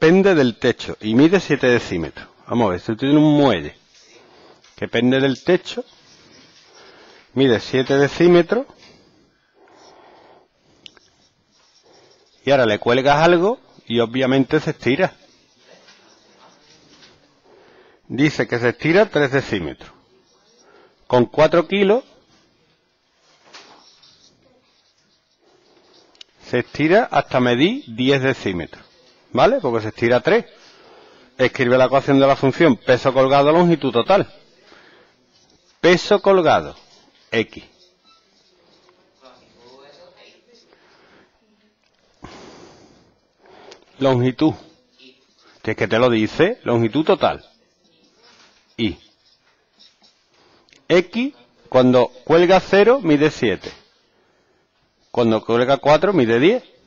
pende del techo y mide 7 decímetros. Vamos a ver, si tiene un muelle que pende del techo, mide 7 decímetros, y ahora le cuelgas algo y obviamente se estira. Dice que se estira 3 decímetros. Con 4 kilos se estira hasta medir 10 decímetros. ¿Vale? Porque se estira 3. Escribe la ecuación de la función peso colgado longitud total. Peso colgado, X. Longitud. Que es que te lo dice, longitud total. Y. X, cuando cuelga 0, mide 7. Cuando cuelga 4, mide 10.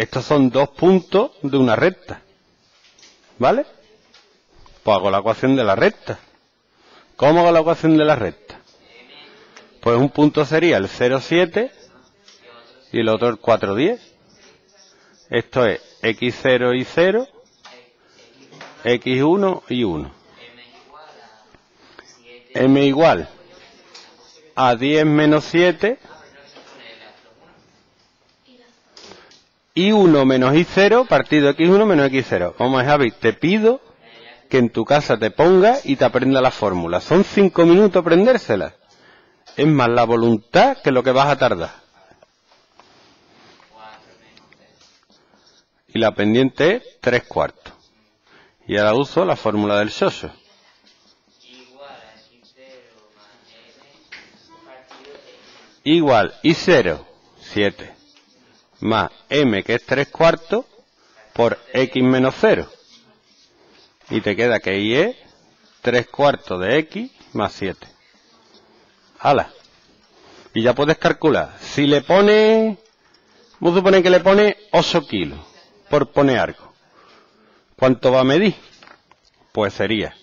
Estos son dos puntos de una recta. ¿Vale? Pues hago la ecuación de la recta. ¿Cómo hago la ecuación de la recta? Pues un punto sería el 0,7 y el otro el 4,10. Esto es x0 y 0, x1 y 1. m igual a 10 menos 7 y 1 menos i0 partido x1 menos x0. Vamos, Javi, te pido que en tu casa te ponga y te aprenda la fórmula. Son 5 minutos aprendérsela. Es más la voluntad que lo que vas a tardar. Y la pendiente es 3 cuartos. Y ahora uso la fórmula del soso. Igual y 0, 7 más m que es 3 cuartos por x menos 0. Y te queda que y es 3 cuartos de x más 7. ¡Hala! Y ya puedes calcular. Si le pone, vamos a suponer que le pone 8 kilos, por poner algo. ¿Cuánto va a medir? Pues sería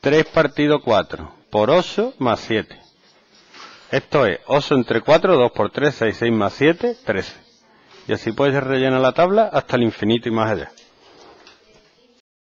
3 partido 4 por 8 más 7. Esto es 8 entre 4, 2 por 3, 6, 6 más 7, 13. Y así puedes rellenar la tabla hasta el infinito y más allá.